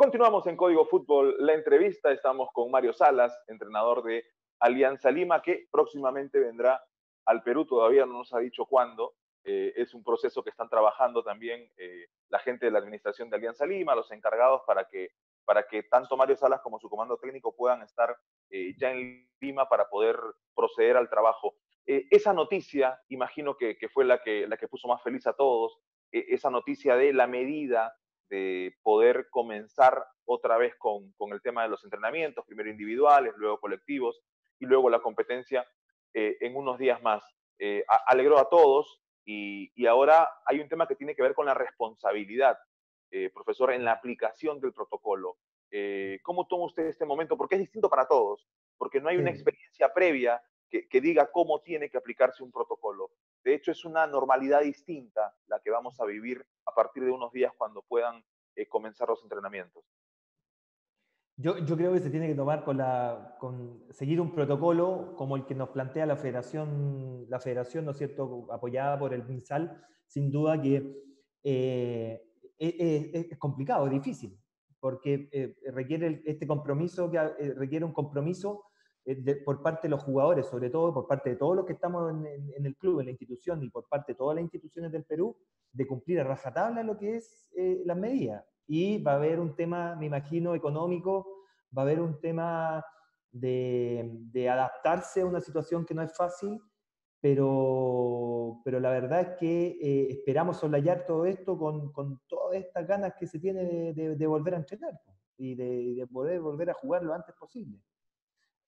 Continuamos en Código Fútbol, la entrevista. Estamos con Mario Salas, entrenador de Alianza Lima, que próximamente vendrá al Perú. Todavía no nos ha dicho cuándo. Eh, es un proceso que están trabajando también eh, la gente de la administración de Alianza Lima, los encargados, para que, para que tanto Mario Salas como su comando técnico puedan estar eh, ya en Lima para poder proceder al trabajo. esa noticia, imagino que, que, fue la que, la que puso más feliz a todos, esa noticia de la medida de poder comenzar otra vez con, el tema de los entrenamientos, primero individuales, luego colectivos y luego la competencia eh, en unos días más. Eh, alegró a todos y, ahora hay un tema que tiene que ver con la responsabilidad, eh, profesor, en la aplicación del protocolo. ¿Cómo toma usted este momento? Porque es distinto para todos, porque no hay una experiencia previa que, diga cómo tiene que aplicarse un protocolo. De hecho, es una normalidad distinta la que vamos a vivir a partir de unos días cuando puedan eh, comenzar los entrenamientos. Yo, creo que se tiene que tomar con, la, con seguir un protocolo como el que nos plantea la federación, la federación ¿no es cierto?, apoyada por el MinSal, sin duda que eh, es, complicado, es difícil, porque eh, requiere este compromiso, que requiere un compromiso eh, por parte de los jugadores, sobre todo por parte de todos los que estamos en, el club, en la institución y por parte de todas las instituciones del Perú, de cumplir a rajatabla lo que es eh, las medidas. Y va a haber un tema, me imagino, económico, va a haber un tema de, adaptarse a una situación que no es fácil, pero, pero la verdad es que eh, esperamos solayar todo esto con, con, todas estas ganas que se tiene de, volver a entrenar y de, poder volver a jugar lo antes posible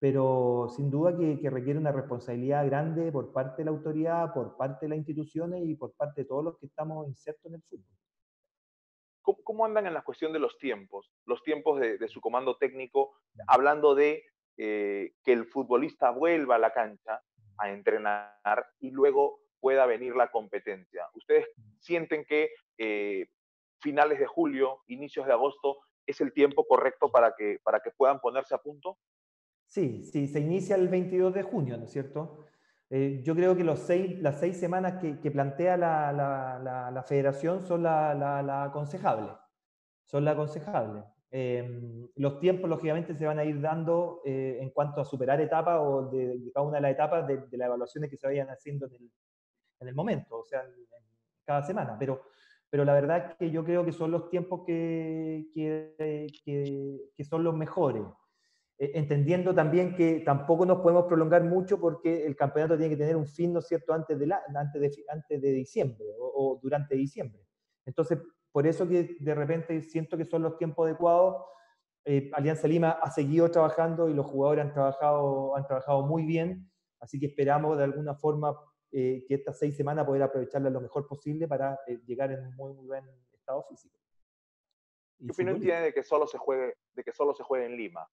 pero sin duda que, requiere una responsabilidad grande por parte de la autoridad, por parte de las instituciones y por parte de todos los que estamos insertos en el fútbol. ¿Cómo, andan en la cuestión de los tiempos? Los tiempos de, su comando técnico, hablando de eh, que el futbolista vuelva a la cancha a entrenar y luego pueda venir la competencia. ¿Ustedes sienten que eh, finales de julio, inicios de agosto, es el tiempo correcto para que, para que puedan ponerse a punto? Sí, sí, se inicia el 22 de junio, ¿no es cierto? Eh, yo creo que los seis, las seis semanas que, plantea la, federación son la, aconsejable. Son la aconsejable. Em, los tiempos, lógicamente, se van a ir dando eh, en cuanto a superar etapas o de, cada una de las etapas de, las evaluaciones que se vayan haciendo en el, momento, o sea, cada semana. Pero, pero la verdad es que yo creo que son los tiempos que, que son los mejores. Eh, entendiendo también que tampoco nos podemos prolongar mucho porque el campeonato tiene que tener un fin, ¿no es cierto?, antes de, la, antes de, antes de diciembre o, durante diciembre. Entonces, por eso que de repente siento que son los tiempos adecuados. Eh, Alianza Lima ha seguido trabajando y los jugadores han trabajado, han trabajado muy bien, así que esperamos de alguna forma eh, que estas seis semanas poder aprovecharlas lo mejor posible para llegar en un muy, muy buen estado físico. ¿Qué opinión tiene de que solo se juegue, de que solo se juegue en Lima?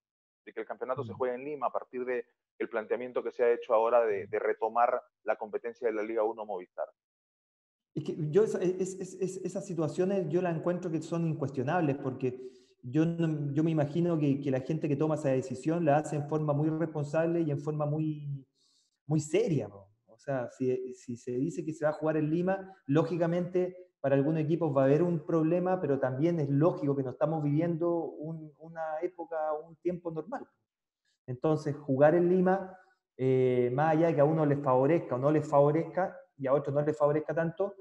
De que el campeonato se juegue en Lima a partir del el planteamiento que se ha hecho ahora de, retomar la competencia de la Liga 1 Movistar. Es que yo esas situaciones yo las encuentro que son incuestionables porque yo, yo me imagino que, que, la gente que toma esa decisión la hace en forma muy responsable y en forma muy, muy seria. O sea, si, si se dice que se va a jugar en Lima, lógicamente para algunos equipos va a haber un problema, pero también es lógico que no estamos viviendo una época, un tiempo normal. Entonces, jugar en Lima, eh, más allá de que a uno les favorezca o no les favorezca, y a otros no les favorezca tanto,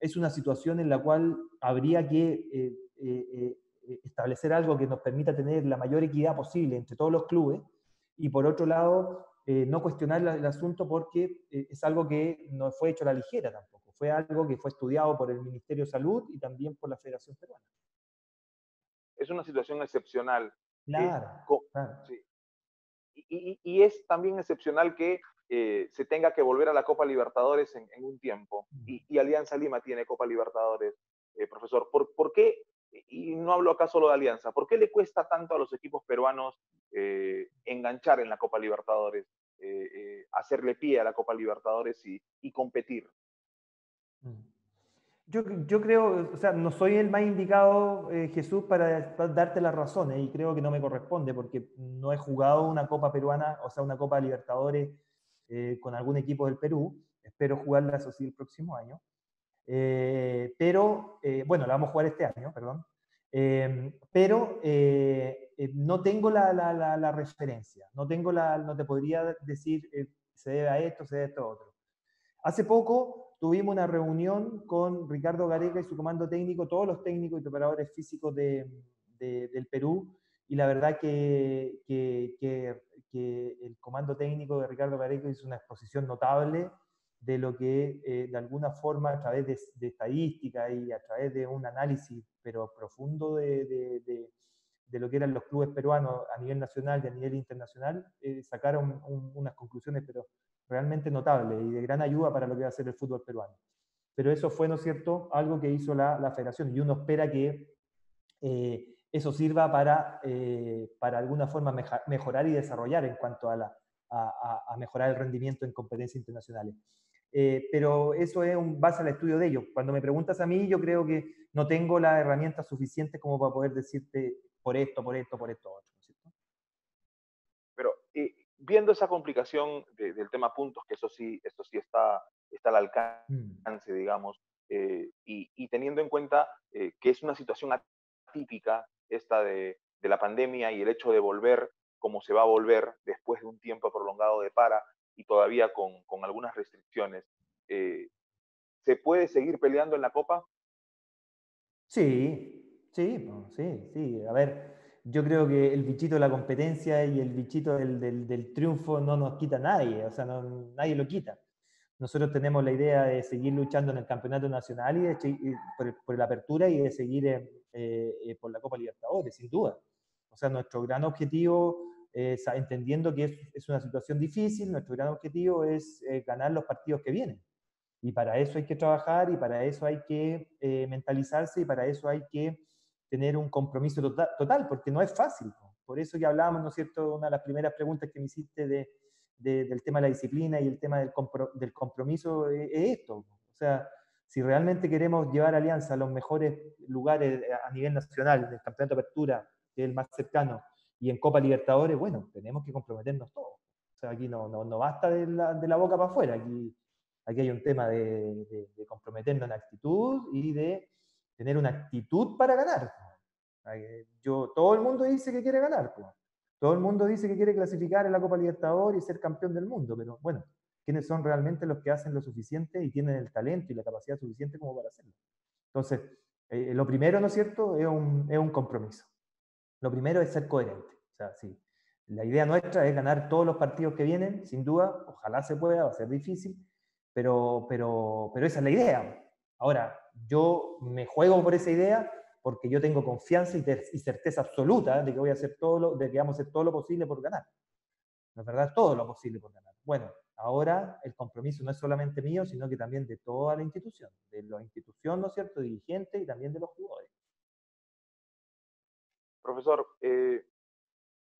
es una situación en la cual habría que eh, eh, establecer algo que nos permita tener la mayor equidad posible entre todos los clubes, y por otro lado, no cuestionar el asunto porque es algo que no fue hecho a la ligera tampoco fue algo que fue estudiado por el Ministerio de Salud y también por la Federación Peruana. Es una situación excepcional. Claro. Sí. Y, es también excepcional que eh, se tenga que volver a la Copa Libertadores en, un tiempo. Mm. Y, Alianza Lima tiene Copa Libertadores, eh, profesor. ¿Por, ¿Por, qué, y no hablo acá solo de Alianza, por qué le cuesta tanto a los equipos peruanos eh, enganchar en la Copa Libertadores, hacerle pie a la Copa Libertadores y competir? Mm. Yo, yo, creo, o sea, no soy el más indicado, eh, Jesús, para darte las razones y creo que no me corresponde porque no he jugado una Copa Peruana, o sea, una Copa Libertadores eh, con algún equipo del Perú. Espero jugarla, eso sí, el próximo año. Eh, pero, bueno, la vamos a jugar este año, perdón. Em, pero eh, eh, no tengo la, la, la, referencia, no, tengo la, no te podría decir eh, se debe a esto, se debe a esto otro. Hace poco tuvimos una reunión con Ricardo Gareca y su comando técnico, todos los técnicos y preparadores físicos de, del Perú, y la verdad que, que, que, que, el comando técnico de Ricardo Gareca hizo una exposición notable de lo que de alguna forma a través de, de, estadística y a través de un análisis pero profundo de, de, lo que eran los clubes peruanos a nivel nacional y a nivel internacional, eh, sacaron unas conclusiones pero realmente notables y de gran ayuda para lo que va a ser el fútbol peruano. Pero eso fue, ¿no es cierto?, algo que hizo la, la federación y uno espera que eh, eso sirva para, eh, para alguna forma mejorar y desarrollar en cuanto a, a mejorar el rendimiento en competencias internacionales. Eh, pero eso es un base al estudio de ellos. Cuando me preguntas a mí, yo creo que no tengo las herramientas suficientes como para poder decirte por esto, por esto, por esto otro. Eh, viendo esa complicación del tema puntos, que eso sí, eso sí está, está al mm. alcance, digamos, eh, y, teniendo en cuenta que es una situación atípica esta de, de la pandemia y el hecho de volver como se va a volver después de un tiempo prolongado de para, y todavía con, con algunas restricciones. Eh, ¿Se puede seguir peleando en la Copa? Sí, sí, sí, sí. A ver, yo creo que el bichito de la competencia y el bichito del, del, del triunfo no nos quita nadie, o sea, no, nadie lo quita. Nosotros tenemos la idea de seguir luchando en el campeonato nacional y, de, por, por, la apertura y de seguir eh, eh, por la Copa Libertadores, sin duda. O sea, nuestro gran objetivo entendiendo que es, una situación difícil, nuestro gran objetivo es eh, ganar los partidos que vienen. Y para eso hay que trabajar y para eso hay que eh, mentalizarse y para eso hay que tener un compromiso total, total, porque no es fácil. Por eso ya hablábamos, ¿no es cierto?, una de las primeras preguntas que me hiciste de, del tema de la disciplina y el tema del, del compromiso es, esto. O sea, si realmente queremos llevar Alianza a los mejores lugares a nivel nacional, del campeonato de apertura, que es el más cercano, y en Copa Libertadores, bueno, tenemos que comprometernos todos. O sea, aquí no, no, no basta de la, de la, boca para afuera, aquí, aquí hay un tema de, de, comprometernos en actitud y de tener una actitud para ganar. Yo, todo el mundo dice que quiere ganar, todo el mundo dice que quiere clasificar en la Copa Libertadores y ser campeón del mundo, pero bueno, ¿quiénes son realmente los que hacen lo suficiente y tienen el talento y la capacidad suficiente como para hacerlo? Entonces, eh, lo primero, ¿no es cierto?, es un, es un compromiso. Lo primero es ser coherente. O sea, sí, la idea nuestra es ganar todos los partidos que vienen, sin duda, ojalá se pueda, va a ser difícil, pero, pero, pero esa es la idea. Ahora, yo me juego por esa idea porque yo tengo confianza y, certeza absoluta de que voy a hacer todo lo, de que vamos a hacer todo lo posible por ganar. La verdad, todo lo posible por ganar. Bueno, ahora el compromiso no es solamente mío, sino que también de toda la institución, de la institución, ¿no es cierto?, dirigente y también de los jugadores. Profesor, eh,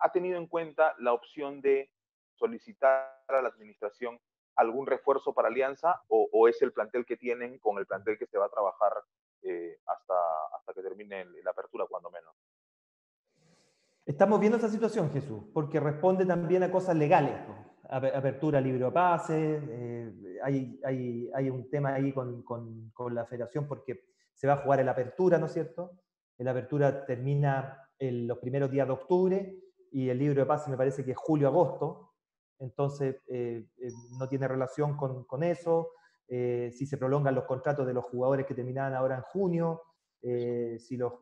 ¿ha tenido en cuenta la opción de solicitar a la administración algún refuerzo para Alianza o, es el plantel que tienen con el plantel que se va a trabajar eh, hasta, hasta que termine la apertura, cuando menos? Estamos viendo esa situación, Jesús, porque responde también a cosas legales. Apertura libre de pase, eh, hay, hay, hay, un tema ahí con, con, con, la federación porque se va a jugar en la apertura, ¿no es cierto? La apertura termina en los primeros días de octubre y el libro de pase me parece que es julio-agosto, entonces eh, eh, no tiene relación con, con eso, eh, si se prolongan los contratos de los jugadores que terminaban ahora en junio, si los,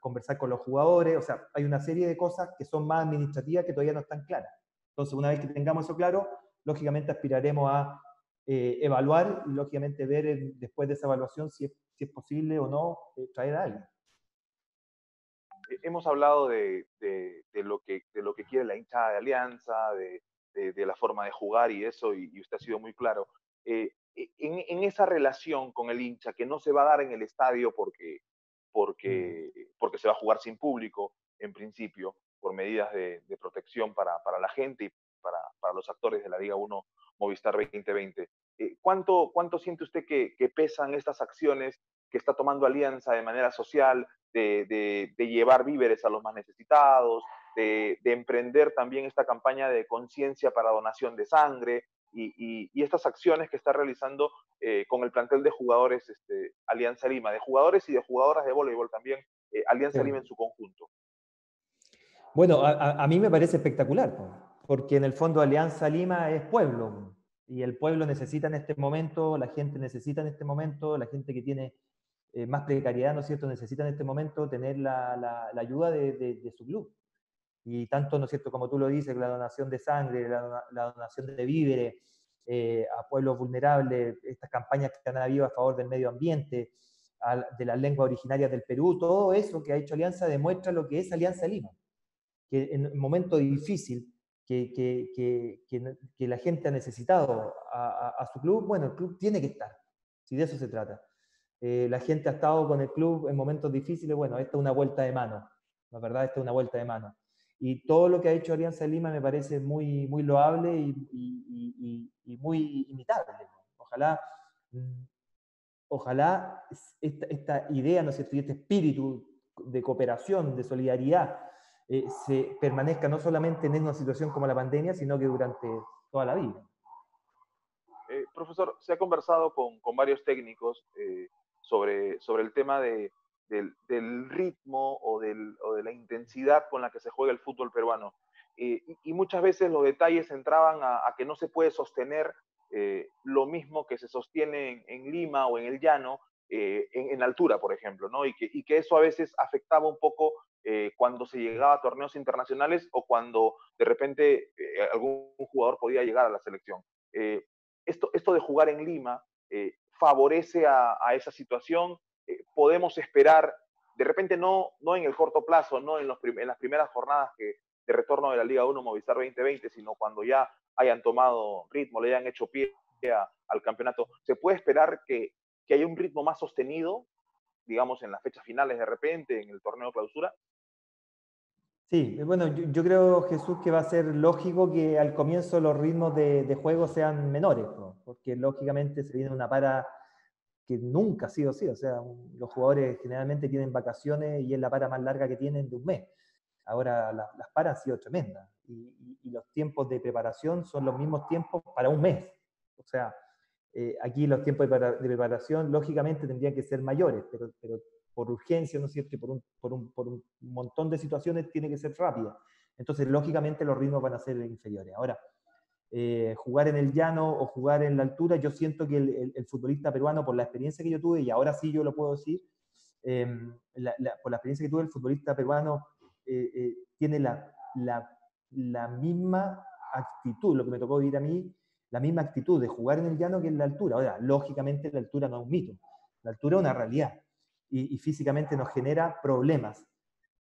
conversar con los jugadores, o sea, hay una serie de cosas que son más administrativas que todavía no están claras. Entonces, una vez que tengamos eso claro, lógicamente aspiraremos a evaluar y lógicamente ver después de esa evaluación si es, si es posible o no traer a alguien hemos hablado de, lo que, de lo que quiere la hinchada de Alianza, de, la forma de jugar y eso, y, usted ha sido muy claro. Eh, e, en, esa relación con el hincha, que no se va a dar en el estadio porque, porque, porque se va a jugar sin público, en principio, por medidas de, protección para, la gente y para, los actores de la Liga 1 Movistar 2020. Eh, ¿cuánto, ¿Cuánto siente usted que, que pesan estas acciones que está tomando Alianza de manera social, de, llevar víveres a los más necesitados, de, emprender también esta campaña de conciencia para donación de sangre y, estas acciones que está realizando eh, con el plantel de jugadores este, Alianza Lima, de jugadores y de jugadoras de voleibol también, Alianza Lima en su conjunto? Bueno, a, mí me parece espectacular, porque en el fondo Alianza Lima es pueblo, y el pueblo necesita en este momento, la gente necesita en este momento, la gente que tiene eh, más precariedad, ¿no es cierto?, necesita en este momento tener la, la, ayuda de, de, su club. Y tanto, ¿no es cierto?, como tú lo dices, la donación de sangre, la, donación de víveres eh, a pueblos vulnerables, estas campañas que han habido a favor del medio ambiente, de las lenguas originarias del Perú, todo eso que ha hecho Alianza demuestra lo que es Alianza Lima, que en un momento difícil que, que, que, la gente ha necesitado a, a, su club, bueno, el club tiene que estar, si de eso se trata. Eh, la gente ha estado con el club en momentos difíciles, bueno, esta es una vuelta de mano, la verdad, esta es una vuelta de mano. Y todo lo que ha hecho Alianza Lima me parece muy, muy loable y, y, muy imitable. Ojalá, mm, ojalá esta, esta, idea, ¿no es cierto? Y este espíritu de cooperación, de solidaridad, eh, se permanezca no solamente en una situación como la pandemia, sino que durante toda la vida. Eh, profesor, se ha conversado con, con varios técnicos sobre, sobre el tema de, del, ritmo o, del, o, de la intensidad con la que se juega el fútbol peruano. Eh, y, muchas veces los detalles entraban a, que no se puede sostener eh, lo mismo que se sostiene en, Lima o en el llano, eh, en, altura, por ejemplo, ¿no? Y que, y que, eso a veces afectaba un poco cuando se llegaba a torneos internacionales o cuando de repente algún jugador podía llegar a la selección. esto, esto de jugar en Lima favorece a, esa situación. Eh, podemos esperar, de repente no, no en el corto plazo, no en, las primeras jornadas que, de retorno de la Liga 1 Movistar 2020, sino cuando ya hayan tomado ritmo, le hayan hecho pie al campeonato. ¿Se puede esperar que, que haya un ritmo más sostenido, digamos, en las fechas finales de repente, en el torneo clausura? Sí, bueno, yo, creo, Jesús, que va a ser lógico que al comienzo los ritmos de, juego sean menores, porque lógicamente se viene una para que nunca ha sido así, o sea, los jugadores generalmente tienen vacaciones y es la para más larga que tienen de un mes. Ahora las paras han sido tremendas y, los tiempos de preparación son los mismos tiempos para un mes. O sea, eh, aquí los tiempos de, preparación lógicamente tendrían que ser mayores, pero, pero por urgencia, ¿no es cierto? Y por, un, por un, montón de situaciones tiene que ser rápida. Entonces, lógicamente, los ritmos van a ser inferiores. Ahora, eh, jugar en el llano o jugar en la altura, yo siento que el, futbolista peruano, por la experiencia que yo tuve, y ahora sí yo lo puedo decir, eh, por la experiencia que tuve, el futbolista peruano eh, tiene la, la, misma actitud, lo que me tocó vivir a mí, la misma actitud de jugar en el llano que en la altura. Ahora, lógicamente la altura no es un mito, la altura es una realidad y, físicamente nos genera problemas.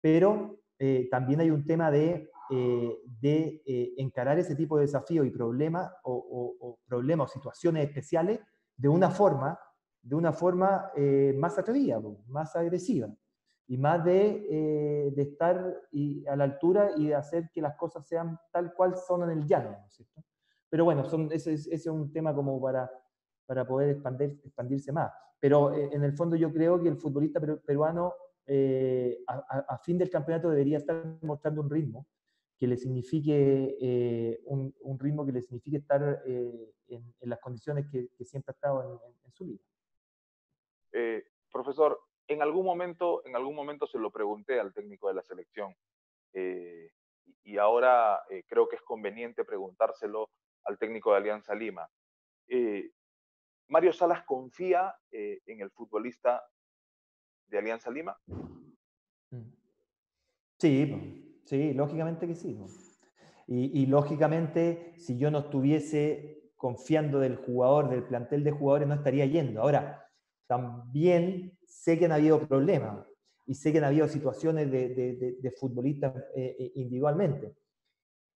Pero eh, también hay un tema de, eh, de eh, encarar ese tipo de desafío y problemas o, problemas o situaciones especiales de una forma, de una forma más atrevida, más agresiva y más de, de estar a la altura y de hacer que las cosas sean tal cual son en el llano. Pero bueno, son, ese, ese, es un tema como para, para poder expandir, expandirse más. Pero eh, en el fondo yo creo que el futbolista peruano eh, a, fin del campeonato debería estar mostrando un ritmo que le signifique eh, un, ritmo que le signifique estar en, las condiciones que, siempre ha estado en, su liga. profesor, en algún momento, en algún momento se lo pregunté al técnico de la selección y ahora creo que es conveniente preguntárselo al técnico de Alianza Lima. Mario Salas confía eh, en el futbolista de Alianza Lima. Mm. Sí, sí, lógicamente que sí. Y, lógicamente, si yo no estuviese confiando del jugador, del plantel de jugadores, no estaría yendo. Ahora, también sé que han habido problemas y sé que han habido situaciones de, futbolistas eh, eh, individualmente.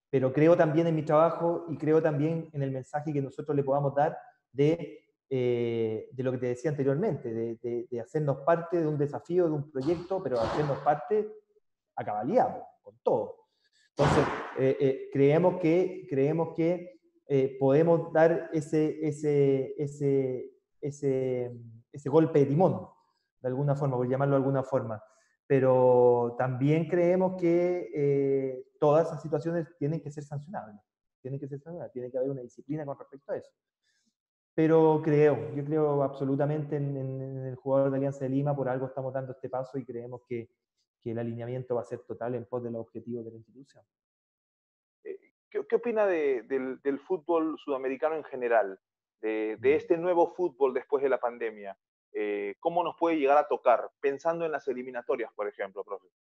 Pero creo también en mi trabajo y creo también en el mensaje que nosotros le podamos dar de eh, lo que te decía anteriormente, de, hacernos parte de un desafío, de un proyecto, pero hacernos parte a cabalidad, con todo. Entonces, eh, eh, creemos que, creemos que podemos dar ese, ese, ese, ese, ese golpe de timón, de alguna forma, por llamarlo de alguna forma. Pero también creemos que todas esas situaciones tienen que ser sancionables. Tienen que ser sancionables, tiene que haber una disciplina con respecto a eso. pero creo, yo creo absolutamente en, el jugador de Alianza de Lima, por algo estamos dando este paso y creemos que, el alineamiento va a ser total en pos de los objetivos de la institución. Eh, ¿Qué, opina del, fútbol sudamericano en general, de, mm. este nuevo fútbol después de la pandemia? Eh, ¿Cómo nos puede llegar a tocar? Pensando en las eliminatorias, por ejemplo, profesor.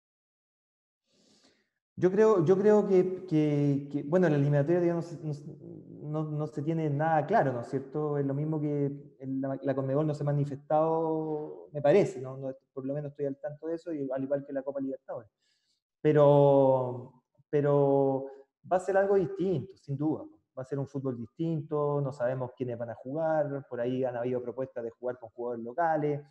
Yo creo, yo creo que, que, bueno, en la eliminatoria digamos, no, no, se tiene nada claro, ¿no es cierto? Es lo mismo que la, la Conmebol no se ha manifestado, me parece, ¿no? por lo menos estoy al tanto de eso, y al igual que la Copa Libertadores. Pero, pero va a ser algo distinto, sin duda. Va a ser un fútbol distinto, no sabemos quiénes van a jugar, por ahí han habido propuestas de jugar con jugadores locales,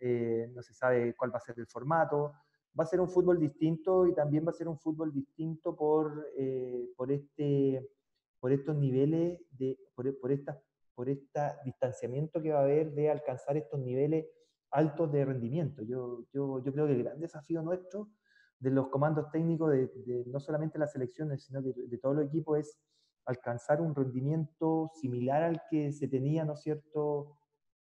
eh, no se sabe cuál va a ser el formato va a ser un fútbol distinto y también va a ser un fútbol distinto por, eh, por, este, por estos niveles, de, por, esta, por este distanciamiento que va a haber de alcanzar estos niveles altos de rendimiento. Yo, yo, yo creo que el gran desafío nuestro de los comandos técnicos, de, no solamente las selecciones, sino de, de todo el equipo, es alcanzar un rendimiento similar al que se tenía, ¿no cierto?,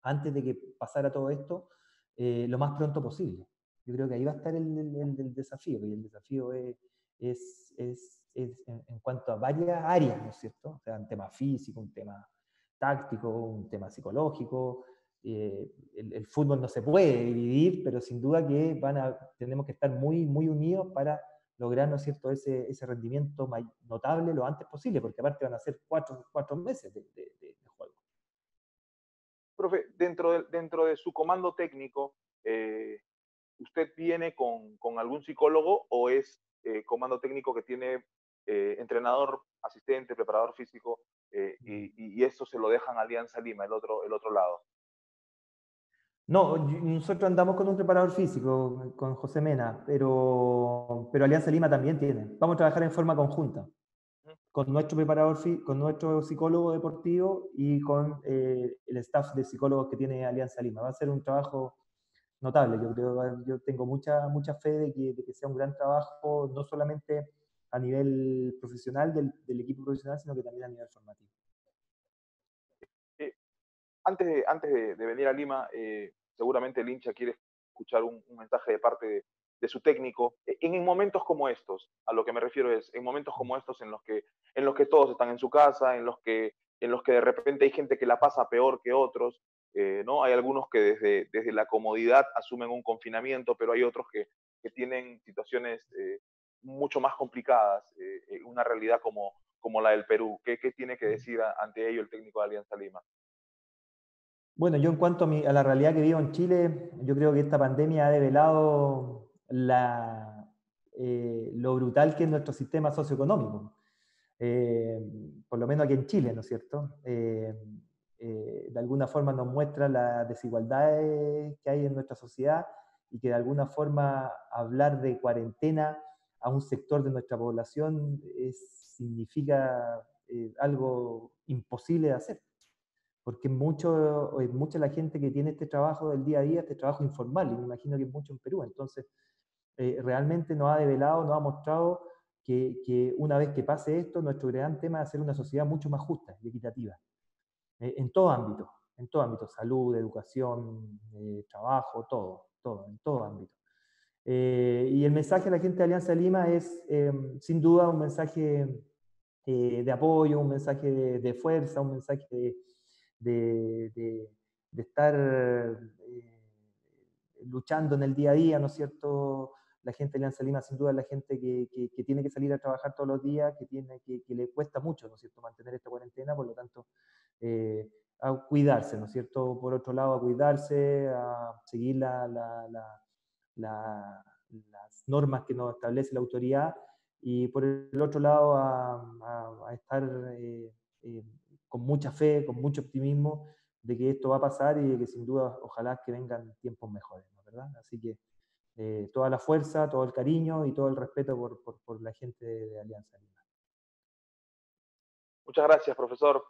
antes de que pasara todo esto, eh, lo más pronto posible. Yo creo que ahí va a estar el, el, desafío, y el desafío es, es, es, en, cuanto a varias áreas, ¿no es cierto? O sea, un tema físico, un tema táctico, un tema psicológico. Eh, el, fútbol no se puede dividir, pero sin duda que van a, tenemos que estar muy, muy unidos para lograr, ¿no es cierto?, ese, ese rendimiento notable lo antes posible, porque aparte van a ser cuatro, cuatro meses de, de, de, juego. Profe, dentro de, dentro de su comando técnico, eh, ¿usted viene con, con algún psicólogo o es eh, comando técnico que tiene eh, entrenador, asistente, preparador físico eh, y, y, eso se lo dejan a Alianza Lima, el otro, el otro lado? No, nosotros andamos con un preparador físico, con José Mena, pero, pero Alianza Lima también tiene. Vamos a trabajar en forma conjunta, con nuestro preparador, con nuestro psicólogo deportivo y con el staff de psicólogos que tiene Alianza Lima. Va a ser un trabajo notable. Yo creo, yo tengo mucha, mucha fe de que, sea un gran trabajo, no solamente a nivel profesional del, equipo profesional, sino que también a nivel formativo. Eh, antes de, antes de, venir a Lima, eh, seguramente el hincha quiere escuchar un, mensaje de parte de, de, su técnico. E, en, momentos como estos, a lo que me refiero es, en momentos como estos en los que, en los que todos están en su casa, en los que, en los que de repente hay gente que la pasa peor que otros, eh, ¿no? Hay algunos que desde, desde la comodidad asumen un confinamiento, pero hay otros que, que tienen situaciones eh, mucho más complicadas, eh, una realidad como, como la del Perú. ¿Qué, ¿Qué, tiene que decir ante ello el técnico de Alianza Lima? Bueno, yo en cuanto a, mi, a, la realidad que vivo en Chile, yo creo que esta pandemia ha develado la, lo brutal que es nuestro sistema socioeconómico. por lo menos aquí en Chile, ¿no es cierto? Eh, de alguna forma nos muestra las desigualdades que hay en nuestra sociedad y que de alguna forma hablar de cuarentena a un sector de nuestra población significa eh, algo imposible de hacer. Porque mucho, mucha la gente que tiene este trabajo del día a día, este trabajo informal, y me imagino que es mucho en Perú. Entonces, eh, realmente nos ha develado, nos ha mostrado que, que, una vez que pase esto, nuestro gran tema es hacer una sociedad mucho más justa y equitativa. Eh, en todo ámbito, en todo ámbito, salud, educación, eh, trabajo, todo, todo, en todo ámbito. Eh, y el mensaje a la gente de Alianza Lima es, sin duda, un mensaje de apoyo, un mensaje de, fuerza, un mensaje de, de, de estar luchando en el día a día, ¿no es cierto? La gente de Alianza Lima, sin duda, es la gente que, que, que, tiene que salir a trabajar todos los días, que, tiene, que, le cuesta mucho, ¿no es cierto?, mantener esta cuarentena, por lo tanto, eh, a cuidarse, ¿no es cierto? Por otro lado, a cuidarse, a seguir la, la, la, las normas que nos establece la autoridad y por el otro lado a, a, estar eh, eh, con mucha fe, con mucho optimismo de que esto va a pasar y de que sin duda ojalá que vengan tiempos mejores, ¿no? ¿verdad? Así que toda la fuerza, todo el cariño y todo el respeto por, por, por la gente de Alianza Lima. Muchas gracias, profesor.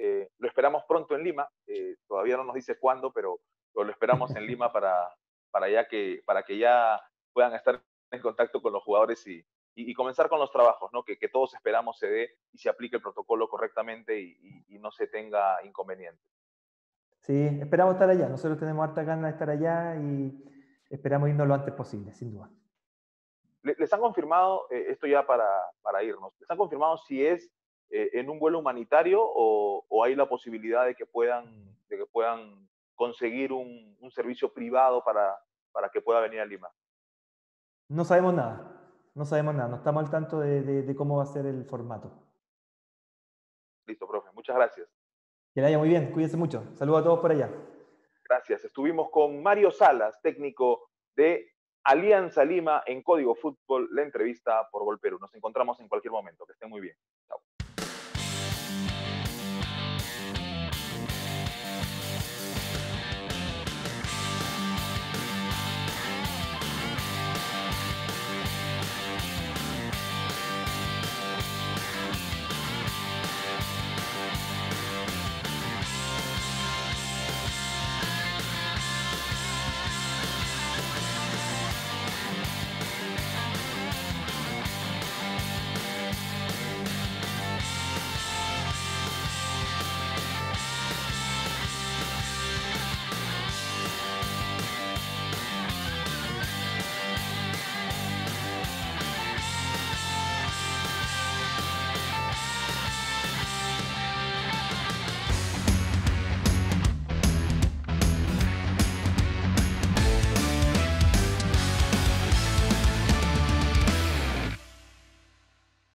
Eh, lo esperamos pronto en Lima, eh, todavía no nos dice cuándo, pero, lo esperamos en Lima para, para, ya que, para que ya puedan estar en contacto con los jugadores y, y, comenzar con los trabajos, ¿no? Que, todos esperamos se dé y se aplique el protocolo correctamente y, no se tenga inconvenientes. Sí, esperamos estar allá. Nosotros tenemos harta ganas de estar allá y esperamos irnos lo antes posible, sin duda. ¿Les han confirmado, eh, esto ya para, para, irnos, les han confirmado si es eh, en un vuelo humanitario o, hay la posibilidad de que puedan, de que puedan conseguir un, un servicio privado para, para que pueda venir a Lima? No sabemos nada. No sabemos nada, no estamos al tanto de, cómo va a ser el formato. Listo, profe. Muchas gracias. Que le vaya muy bien. Cuídense mucho. Saludos a todos por allá. Gracias. Estuvimos con Mario Salas, técnico de Alianza Lima en Código Fútbol, la entrevista por Gol Perú. Nos encontramos en cualquier momento. Que estén muy bien.